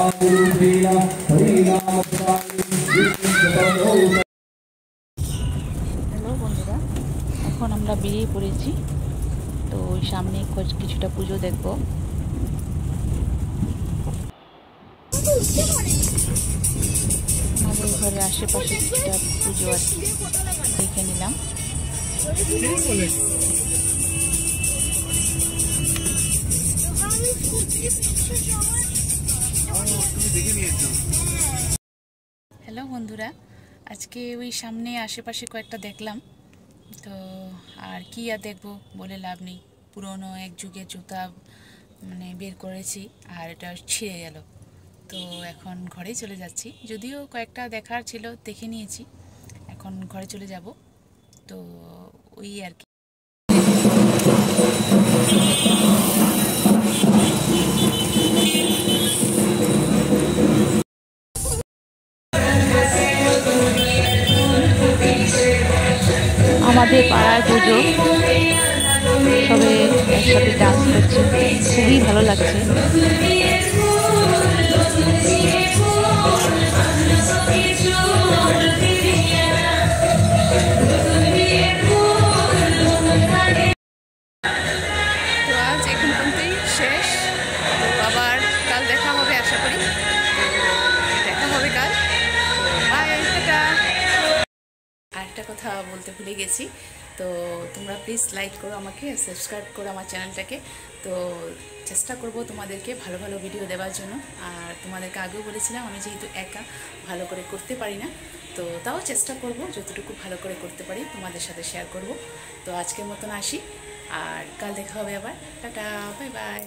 Hello বন্ধুরা, এখন আমরা বেরিয়ে পড়েছি। তো সামনে কিছুটা পুজো দেখব। আমাদের ঘরের আশেপাশে কিছুটা পুজো আর কি দেখে নিলাম। হ্যালো বন্ধুরা, আজকে ওই সামনে আশেপাশে কয়েকটা দেখলাম। তো আর কি আর দেখব বলে লাভ নেই। পুরনো এক যুগের জুতা মানে বের করেছি আর এটা ছিঁড়ে গেল। তো এখন ঘরেই চলে যাচ্ছি। যদিও কয়েকটা দেখার ছিল, দেখে নিয়েছি। এখন ঘরে চলে যাব। তো ওই আর কি। আমাদের পাড়ার পুজো। সবে একসাথে ডান্স করছে। খুবই ভালো লাগছে। কথা বলতে ভুলে গেছি। তো তোমরা প্লিজ লাইক করো আমাকে সাবস্ক্রাইব করো আমার চ্যানেলটাকে তো চেষ্টা করব তোমাদেরকে ভালো ভালো ভিডিও দেওয়ার জন্য। আর তোমাদেরকে আগেও বলেছিলাম, আমি যেহেতু একা, ভালো করে করতে পারি না। তো তাও চেষ্টা করব, যতটুকু ভালো করে করতে পারি, তোমাদের সাথে শেয়ার করব। তো আজকের মতন আসি, আর কাল দেখা হবে আবার। Tata bye bye